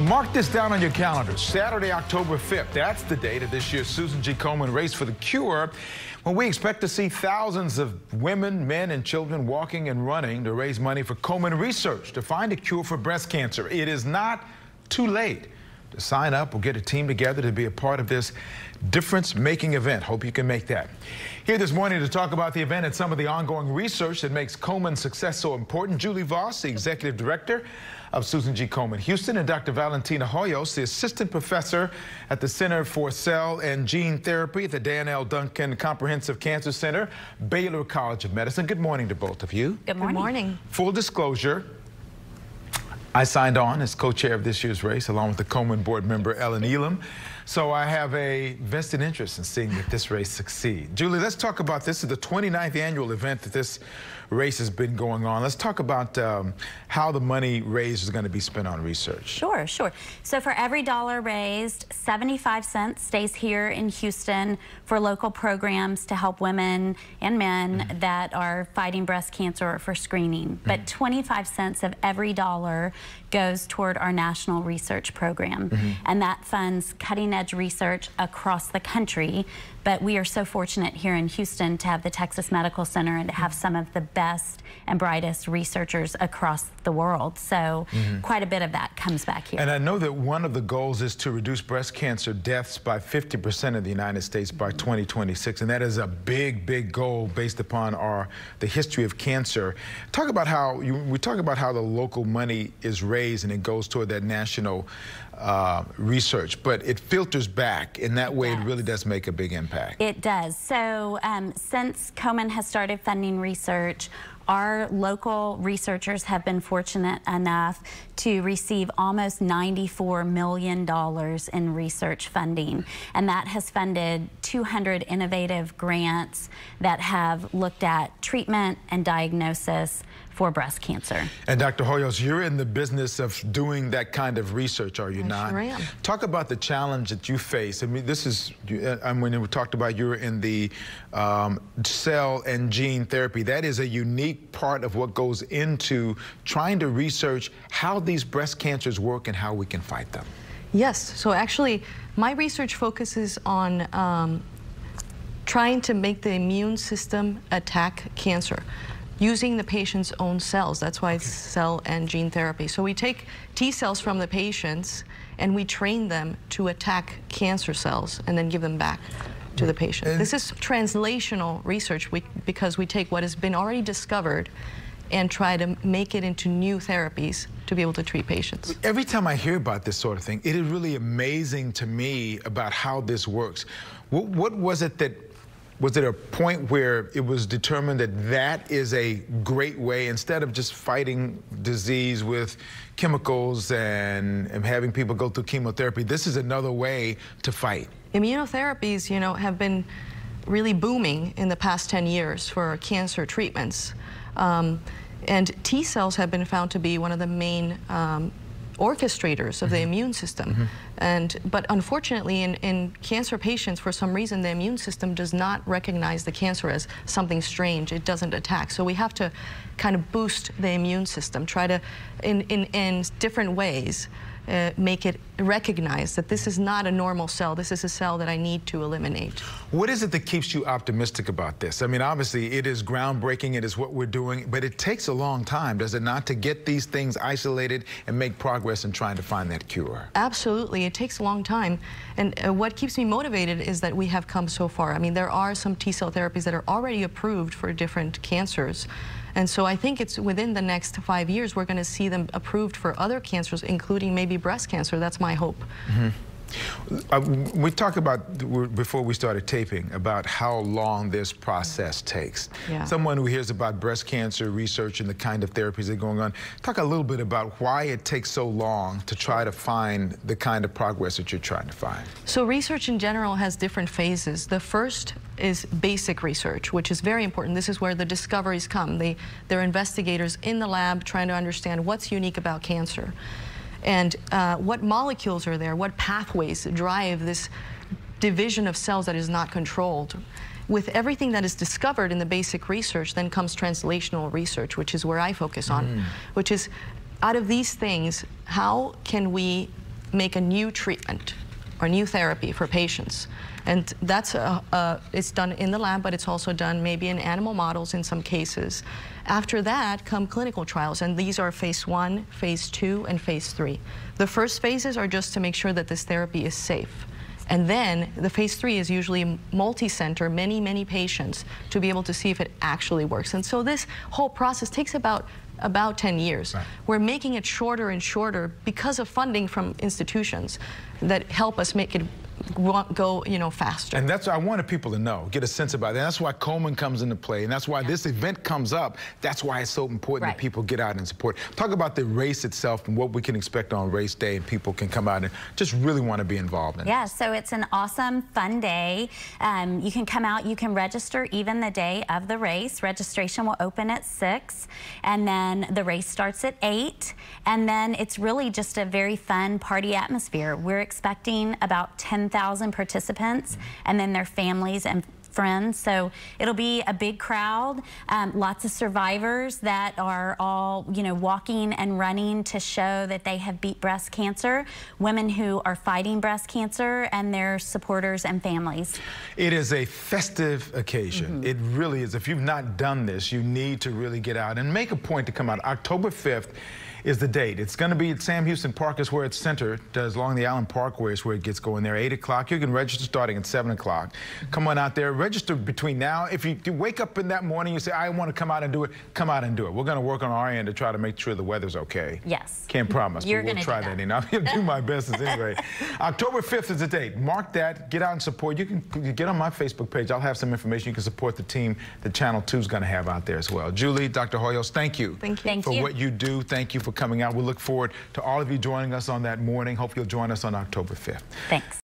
Mark this down on your calendar. Saturday, October 5th. That's the date of this year's Susan G. Komen Race for the Cure. When we expect to see thousands of women, men, and children walking and running to raise money for Komen Research to find a cure for breast cancer. It is not too late to sign up or get a team together to be a part of this difference-making event. Hope you can make that. Here this morning to talk about the event and some of the ongoing research that makes Komen's success so important, Julie Voss, the Executive Director of Susan G. Komen Houston, and Dr. Valentina Hoyos, the Assistant Professor at the Center for Cell and Gene Therapy at the Dan L. Duncan Comprehensive Cancer Center, Baylor College of Medicine. Good morning to both of you. Good morning. Good morning. Full disclosure, I signed on as co-chair of this year's race along with the Komen board member Ellen Elam. So I have a vested interest in seeing that this race succeed. Julie, let's talk about this. This is the 29th annual event that this race has been going on. Let's talk about um, how the money raised is going to be spent on research. Sure, sure. So for every dollar raised, 75 cents stays here in Houston for local programs to help women and men mm -hmm. that are fighting breast cancer or for screening. Mm -hmm. But 25 cents of every dollar goes toward our national research program. Mm -hmm. And that funds cutting edge research across the country. But we are so fortunate here in Houston to have the Texas Medical Center and to have some of the best and brightest researchers across the world. So mm -hmm. quite a bit of that comes back here. And I know that one of the goals is to reduce breast cancer deaths by 50% in the United States by 2026. And that is a big, big goal based upon our the history of cancer. Talk about how you, we talk about how the local money is raised and it goes toward that national uh, research, but it filters back. In that way, yes. it really does make a big impact. It does. So um, since Komen has started funding research, our local researchers have been fortunate enough to receive almost $94 million in research funding. And that has funded 200 innovative grants that have looked at treatment and diagnosis for breast cancer. And Dr. Hoyos, you're in the business of doing that kind of research, are you I not? Sure am. Talk about the challenge that you face. I mean, this is, I mean, we talked about you're in the um, cell and gene therapy. That is a unique part of what goes into trying to research how these breast cancers work and how we can fight them. Yes, so actually, my research focuses on um, trying to make the immune system attack cancer using the patient's own cells. That's why it's cell and gene therapy. So we take T cells from the patients and we train them to attack cancer cells and then give them back to the patient. And this is translational research we, because we take what has been already discovered and try to make it into new therapies to be able to treat patients. Every time I hear about this sort of thing, it is really amazing to me about how this works. What, what was it that was it a point where it was determined that that is a great way, instead of just fighting disease with chemicals and, and having people go through chemotherapy, this is another way to fight? Immunotherapies, you know, have been really booming in the past 10 years for cancer treatments. Um, and T cells have been found to be one of the main um, orchestrators of the mm-hmm. immune system. Mm -hmm. And, but unfortunately, in, in cancer patients, for some reason, the immune system does not recognize the cancer as something strange. It doesn't attack. So we have to kind of boost the immune system, try to, in, in, in different ways, uh, make it recognize that this is not a normal cell. This is a cell that I need to eliminate. What is it that keeps you optimistic about this? I mean, obviously, it is groundbreaking. It is what we're doing. But it takes a long time, does it not, to get these things isolated and make progress in trying to find that cure? Absolutely. It takes a long time. And uh, what keeps me motivated is that we have come so far. I mean, there are some T-cell therapies that are already approved for different cancers. And so I think it's within the next five years, we're going to see them approved for other cancers, including maybe breast cancer. That's my hope. Mm -hmm. Uh, we talked about, before we started taping, about how long this process takes. Yeah. Someone who hears about breast cancer research and the kind of therapies that are going on, talk a little bit about why it takes so long to try to find the kind of progress that you're trying to find. So research in general has different phases. The first is basic research, which is very important. This is where the discoveries come. They, they're investigators in the lab trying to understand what's unique about cancer and uh, what molecules are there, what pathways drive this division of cells that is not controlled. With everything that is discovered in the basic research, then comes translational research, which is where I focus on, mm. which is out of these things, how can we make a new treatment or new therapy for patients. And that's uh, uh, it's done in the lab, but it's also done maybe in animal models in some cases. After that come clinical trials, and these are phase one, phase two, and phase three. The first phases are just to make sure that this therapy is safe. And then the phase three is usually multi-center, many, many patients to be able to see if it actually works. And so this whole process takes about about 10 years. Right. We're making it shorter and shorter because of funding from institutions that help us make it go, you know, faster. And that's what I wanted people to know, get a sense about that. That's why Komen comes into play, and that's why yeah. this event comes up. That's why it's so important right. that people get out and support. Talk about the race itself and what we can expect on race day, and people can come out and just really want to be involved in Yeah, so it's an awesome, fun day. Um, you can come out, you can register even the day of the race. Registration will open at 6, and then the race starts at 8, and then it's really just a very fun party atmosphere. We're expecting about 10,000 1,000 participants and then their families and friends. So it'll be a big crowd, um, lots of survivors that are all, you know, walking and running to show that they have beat breast cancer, women who are fighting breast cancer and their supporters and families. It is a festive occasion. Mm -hmm. It really is. If you've not done this, you need to really get out and make a point to come out. October 5th is the date. It's going to be at Sam Houston Park is where it's centered. Does along the Allen Parkway is where it gets going there. 8 o'clock. You can register starting at 7 o'clock. Come on out there. Register between now. If you, you wake up in that morning, you say, I want to come out and do it, come out and do it. We're going to work on our end to try to make sure the weather's okay. Yes. Can't promise, You're but we'll try that. that. I'll do my best anyway. October 5th is the date. Mark that. Get out and support. You can get on my Facebook page. I'll have some information. You can support the team that Channel 2 is going to have out there as well. Julie, Dr. Hoyos, thank you. Thank you. Thank for you. what you do. Thank you for coming out. We look forward to all of you joining us on that morning. Hope you'll join us on October 5th. Thanks.